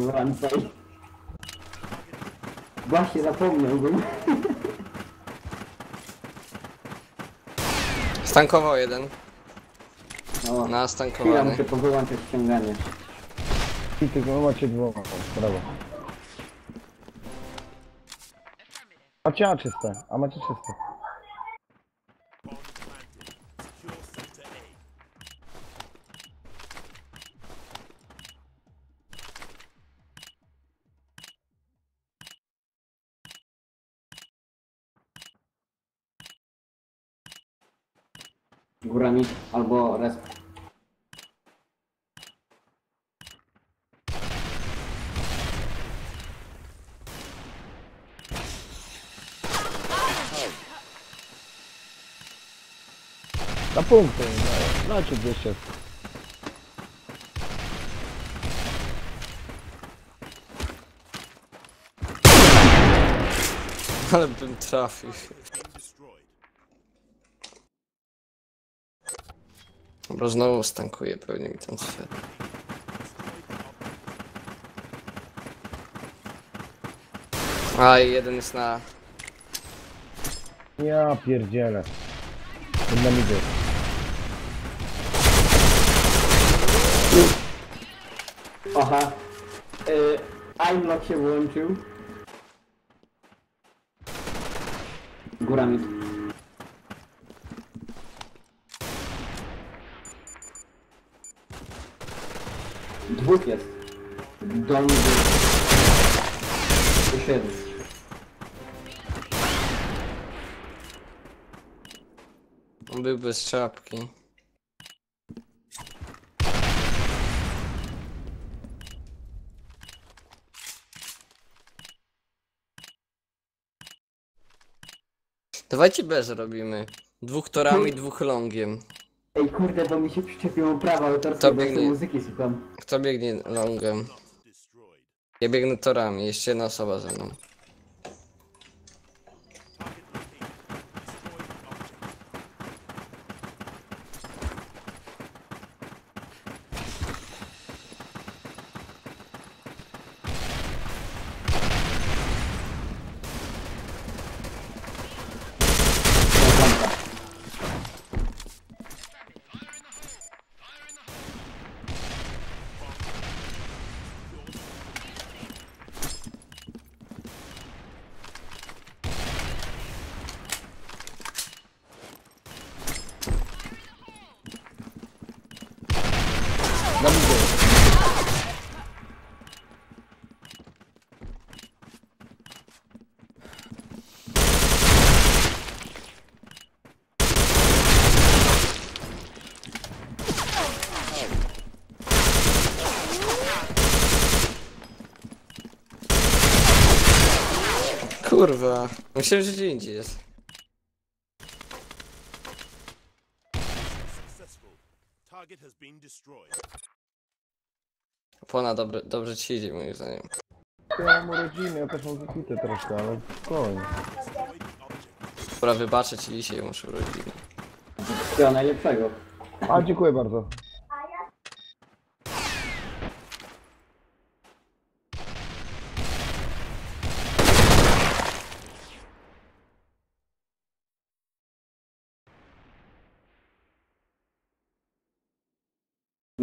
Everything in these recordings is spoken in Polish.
do. Właśnie zapomniałbym. Stankował jeden. O, Na chwila, stankowany. muszę powyłączyć ściąganie. I tylko macie dwoma. Brawo. Macie A czyste, a macie czyste. Na punkty, no, dajcie 200. Ale bym trafił. Dobra, znowu stankuje, pewnie mi tam zszedł. A, i jeden jest na... Ja pierdzielę. Jedna mi idzie. Aha. Yy, iMlock się włączył. Górami. Dwóch jest. Dolny. Już jeden. On był bez czapki. Dawajcie bez robimy. Dwóch torami, dwóch longiem. Ej kurde, bo mi się przyczepiło prawo autorskie, To bo biegnie. sobie muzyki słucham. Kto biegnie longem? Ja biegnę torami, jeszcze jedna osoba ze mną. Na mi idzie. Kurwa. Myślałem, że gdzie indziej jest. Pona dobre, dobrze ci idzie moim zdaniem. Ja mam urodziny, ja też mam zapite troszkę, ale spokojnie. Dobra, wybaczę ci dzisiaj, muszę urodziny. Wszystkiego najlepszego. A, dziękuję bardzo.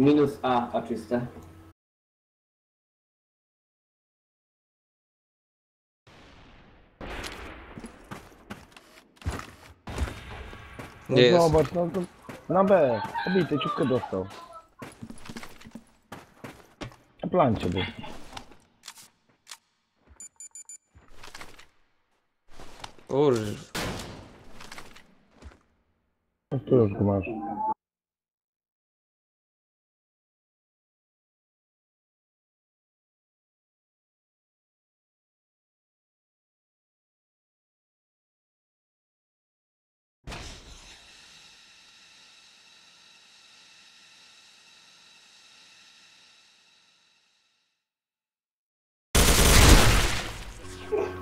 Minus A, a czyste. No Gdzie jest? zobacz, no to na B. Obity, ciutko dostał. Na plancie był. Kurwa. No tu już go masz.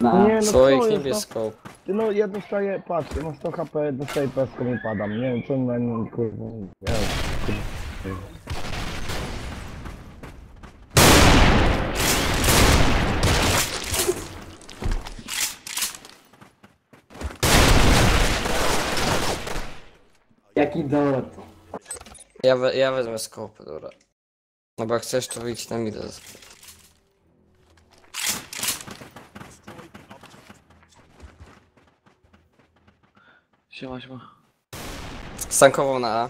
Na... Nie, no Słoik co nie jest, no? scope. Ty no ja dostaję, patrz, ja mam 100 HP, dostaję peską i padam. Nie wiem co na nim kurwa. Kurwa. Jaki dolot. Ja, we, ja wezmę scope, dobra. No bo jak chcesz to wyjdź na mida. Siema, siema. Stankował na A.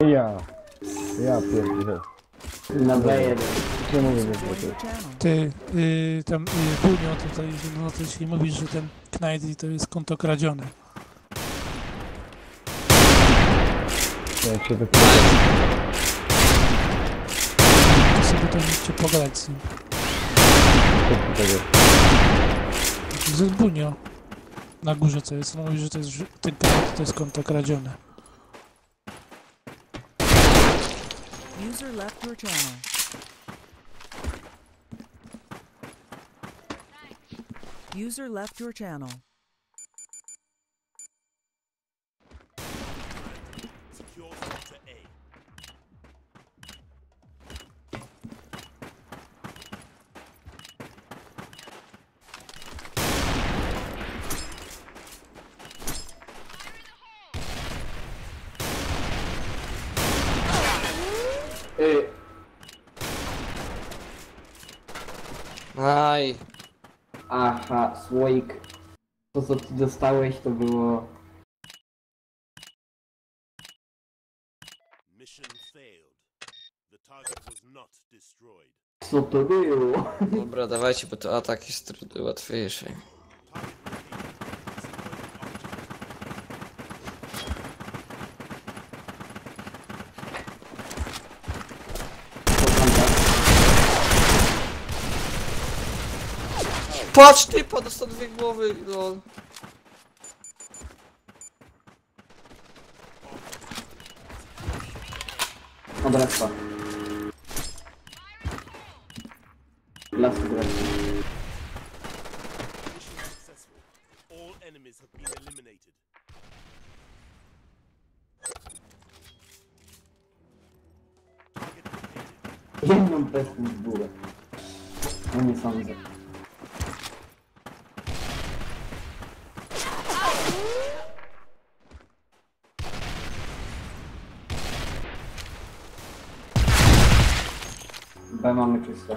Ja. Ja pierdolę. Na B1. Co mówię, nie wiem. Ty, y, tam y, Bunio tutaj no, jeśli mówisz, że ten Knighty to jest konto kradzione. Jak się tak To musicie pogadać z nim. To jest Bunio. Na górze co jest, no mówi, że to jest, ten Knighty to jest konto kradzione. User left your channel. User left your channel. Y, Aj. aha, słoik. To co ty dostałeś to było... Mission failed. The target was not destroyed. Co to było? Dobra, dawajcie, bo to atak jest trudny, łatwiejszy. Target located. Destroy the object. Patrz ty, dostał dwie głowy, no. Odreszta. Las odreszta. Mission B mamy czysto.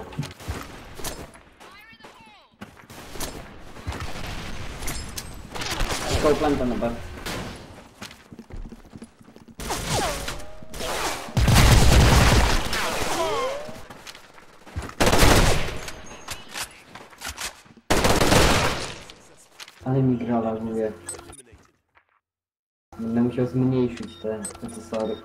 Szkoł planta na B. Ale mi gra laguje. Eliminated. Będę musiał zmniejszyć te procesory.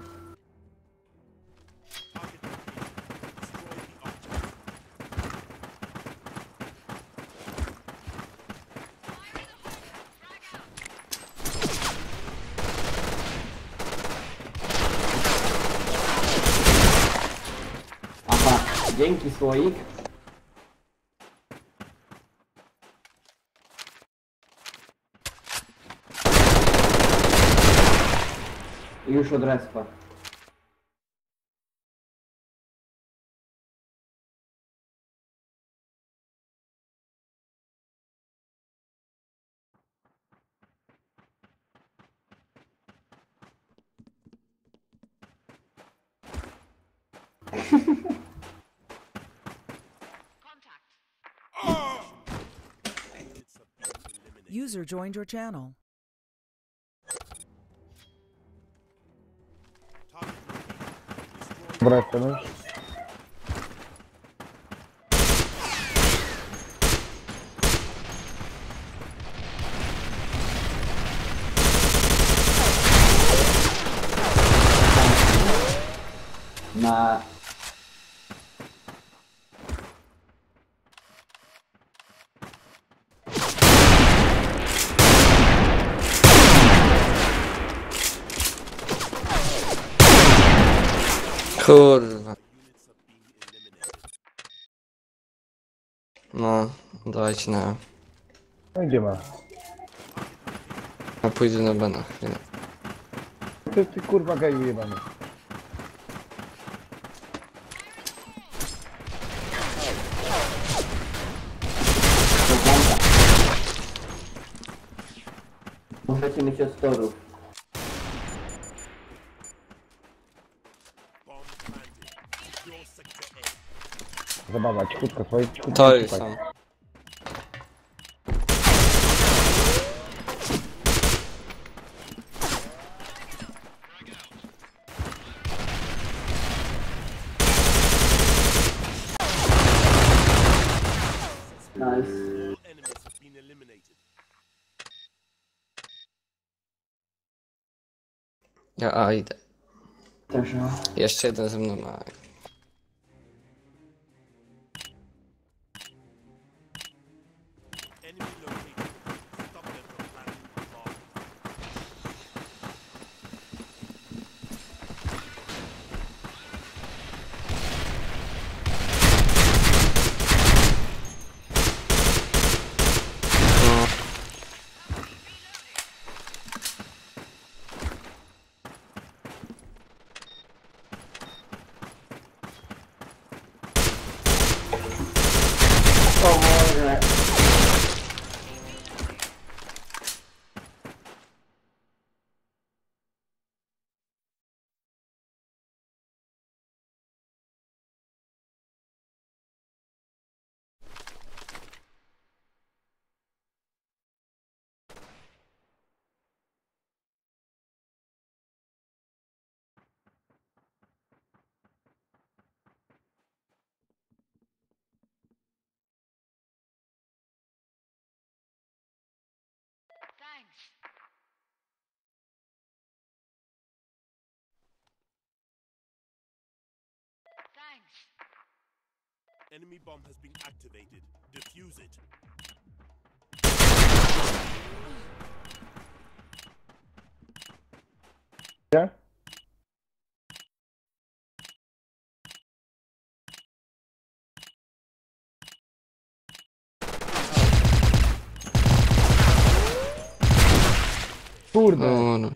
Dzięki słoik. Już od respa. User joined your channel. Located. Kurwa. No, dawajcie na... No gdzie ma? Ja pójdę na bana chwilę. Ty, ty kurwa geju jebany. Możecie mieć od torów. Bomb planted. Secure sector A. Zabawa, cichutko, swoje cichutko. To cichutko. są. Nice. Ja A idę. Też no. Jeszcze jeden ze mną ma. Enemy bomb has been activated. Defuse it. Gdzie? Kurde, No, no.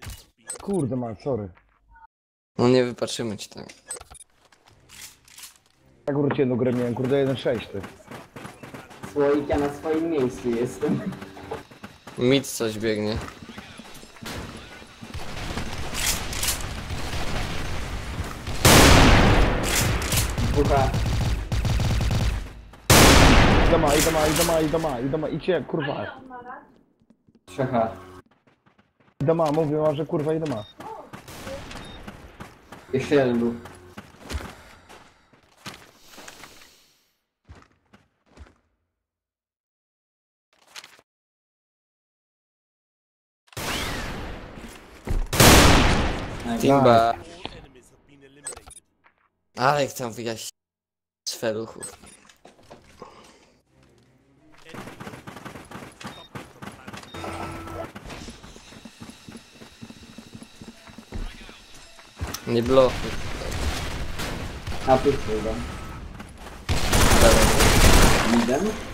kurde man, sorry. no nie wypatrzymy ci tak. Tak wróciłem jedną grę miałem, kurde 1.6 ty. Słoik, ja na swoim miejscu jestem. Mit coś biegnie. Bucha. Idę ma, idę ma, idę ma, idę ma, idę ma, idźcie, kurwa. Trzecha. Idę ma, mówię wam, że kurwa idę ma. Jeszcze jeden był. Timba. All enemies have been eliminated. Ale jak tam wyjaśnić z feluchów. Enemy located. Stop them from planting the bomb. Nie blokuj. A tu chyba. Dawaj. Midem.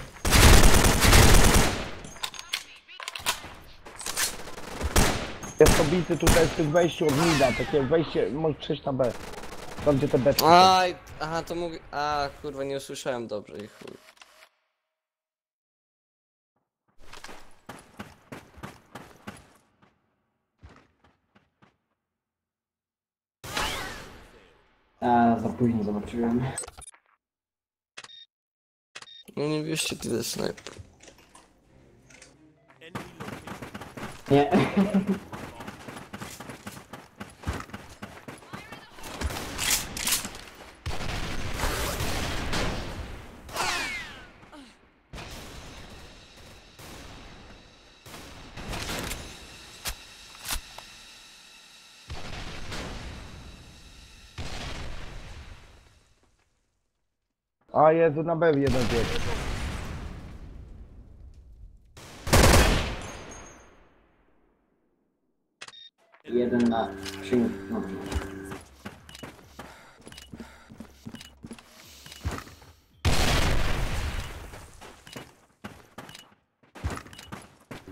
Jest pobity tutaj w tym wejściu od Mida, takie wejście, możesz przejść na B. Tam gdzie te są. Aj, aha, to mówi... A, kurwa, nie usłyszałem dobrze i chuj. A, za późno zobaczyłem. No nie wieście tyle snajp. Nie. Jezu, na B jeden bieg. Jeden na. No.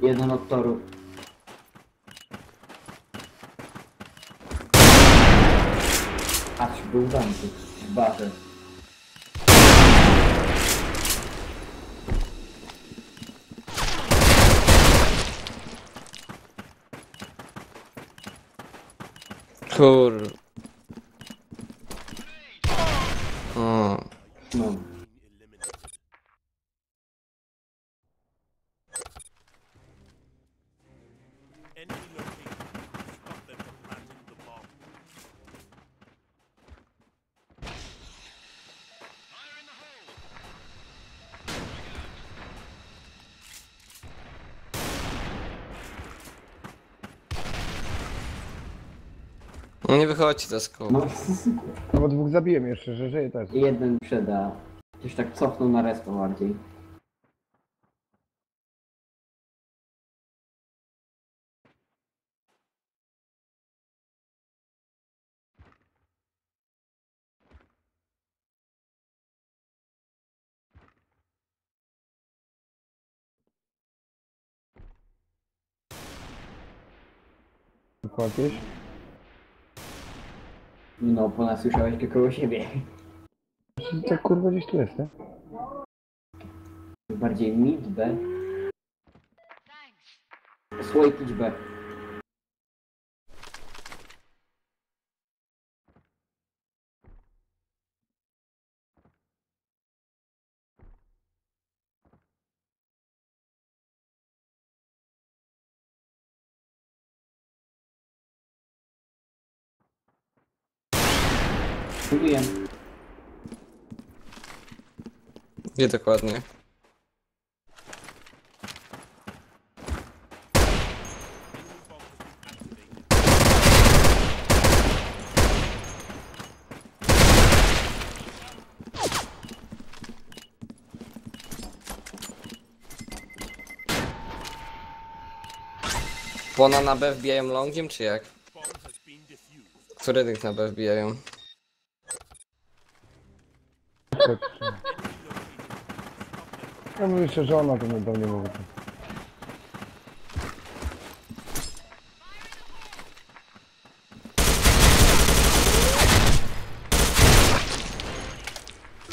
Jeden od toru. Aż był tam, bazę. Kur... nie wychodzi to skół. no. No bo dwóch zabiłem jeszcze, że żyje też. Jeden przyda. Gdzieś tak cofnął na respa bardziej. Kładziesz? No, po nas słyszałeś go koło siebie. Tak kurwa gdzieś tu jest, nie? Bardziej mid B. Thanks. Słoik idź B. Mówiłem. Gdzie dokładnie? Płona na B wbijają longiem, czy jak? Które tych na B wbijają? Ja mówię jeszcze, że ona to do mnie mówi.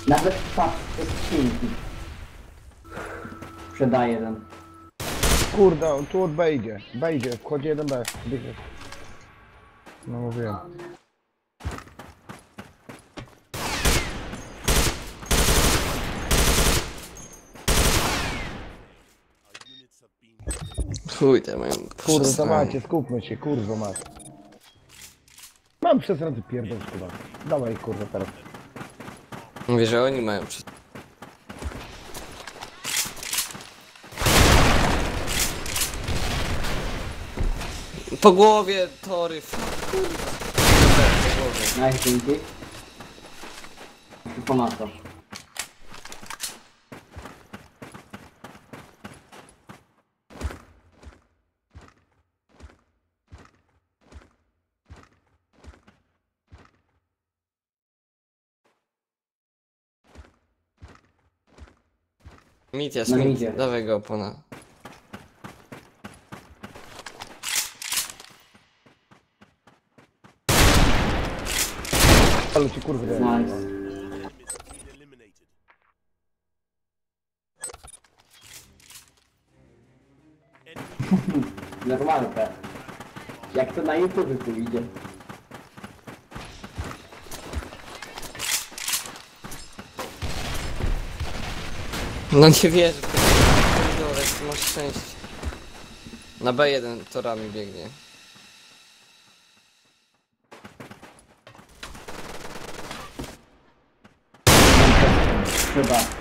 Nawet patrz te skrzynki. Sprzedaje jeden. Kurde, on tu od B idzie. B idzie, wchodzi jeden B. Biegnie. No mówiłem. Chuj, te mają Kurde, to przestań. macie, skupmy się, kurwa masz. Mam przez ręce pierdol chyba. Dawaj kurwa teraz. Mówię, że oni mają przy... Po głowie, tory, f- kurwa. Po głowie. Nice, dzięki. I Mit jest, Na mit. midzie. Dawaj go pona. Ale ci kurwa. Nice. Normalne. Jak to na YouTube tu No nie wierzę. Ty masz szczęście. Na B1 torami biegnie. Chyba.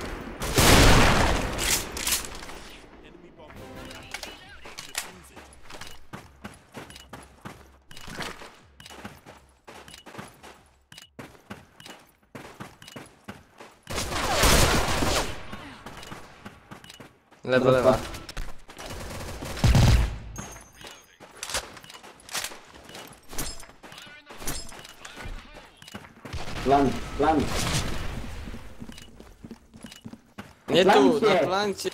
Lewo, lewa. Plan, plan. Nie tu, na Plancie. plancie.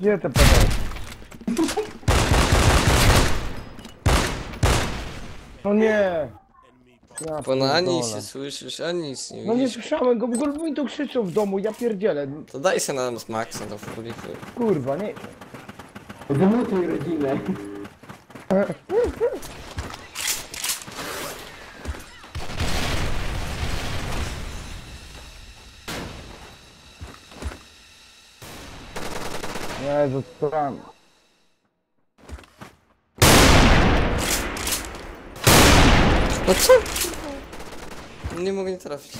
Gdzie te pedał? No nie! Ja Bo na ani pierdolę. się słyszysz, ani nic nie No nie widzisz. słyszałem go, w ogóle mi tu krzyczą w domu, ja pierdzielę. To daj się na z Maxa do fuli. Kurwa, nie. Wymutuj rodzinę. Jezu, co No co? Nie mogę nie trafić.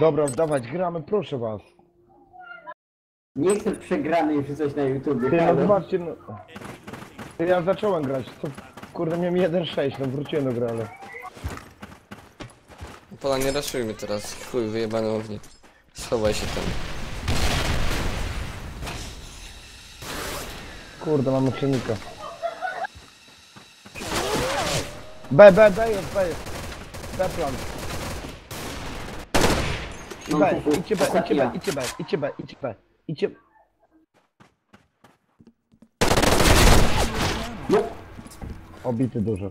Dobra, dawać, gramy, proszę was. Nie chcę przegranej wrzucać na YouTube. Ty, no zobaczcie, no. Ty, ja zacząłem grać, co, kurde, miałem 1.6, no wróciłem do gry, ale... Pola nie raszujmy teraz. Chuj, wyjebany ognie. Schowaj się tam. Kurde, mamy przenika. B, B, B jest, B jest. B plan. No, B, idźcie B, idźcie. B, idźcie B, idźcie B, idźcie B, idźcie... No, Obity dużo.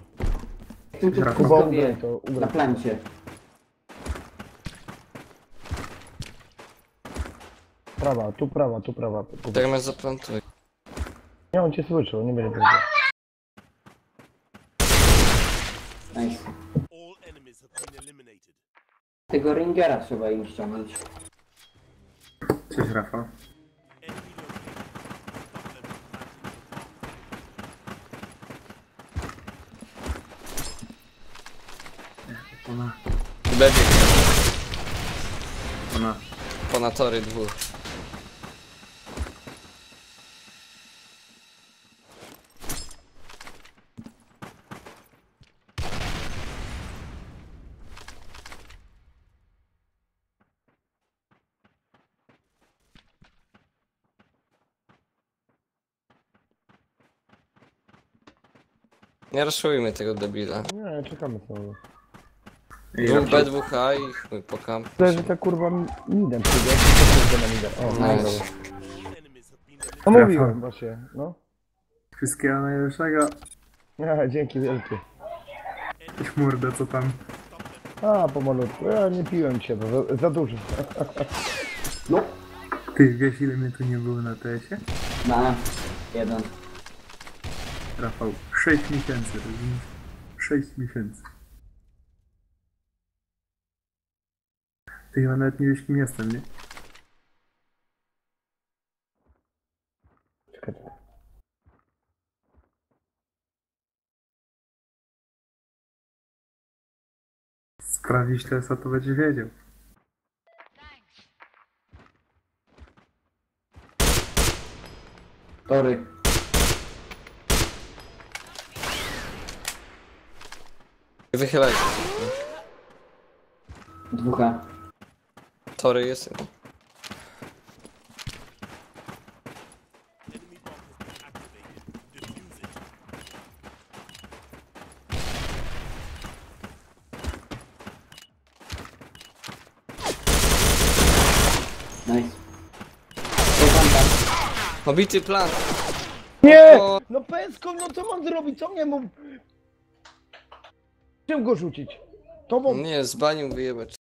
tu, tu, Kuba, Kuba ugraj wie, to, na plancie. Prawa, tu prawa, tu prawa. Tu. Tak masz zaplantuj. Nie, on cię słyszał, nie będzie. Nice. Tego ringera trzeba im ściągnąć. Cześć Rafał. Ona, Bebieg. ona. Ponatory dwóch. Nie raszujmy tego debila. Nie, czekamy sobie. Dwóch B, dwóch A i chuj po kamp. Myślę, że ta kurwa midem przyjdzie, ja się cofnę na midem. O, no Nice. dobra. No mówiłem właśnie, no. wszystkiego najlepszego. Ja, dzięki wielkie. Cześć mordę, co tam? A, pomalutku, ja nie piłem cię, bo za, za dużo. No, Ty wiesz ile mnie tu nie było na TS-ie? na jeden. Rafał, 6 miesięcy, rozumiesz? 6 miesięcy. Ty chyba nawet nie wiesz kim jestem, nie? Czekaj. Sprawdzić TS-a to będziesz wiedział. Tory. Wychylaj się. Dwócha. Tory jest. Nice. Obity plan. Nie! O. No pęską, no co mam zrobić? Co mnie mów? Czym go rzucić? Tobą? Nie, z banią wyjebać.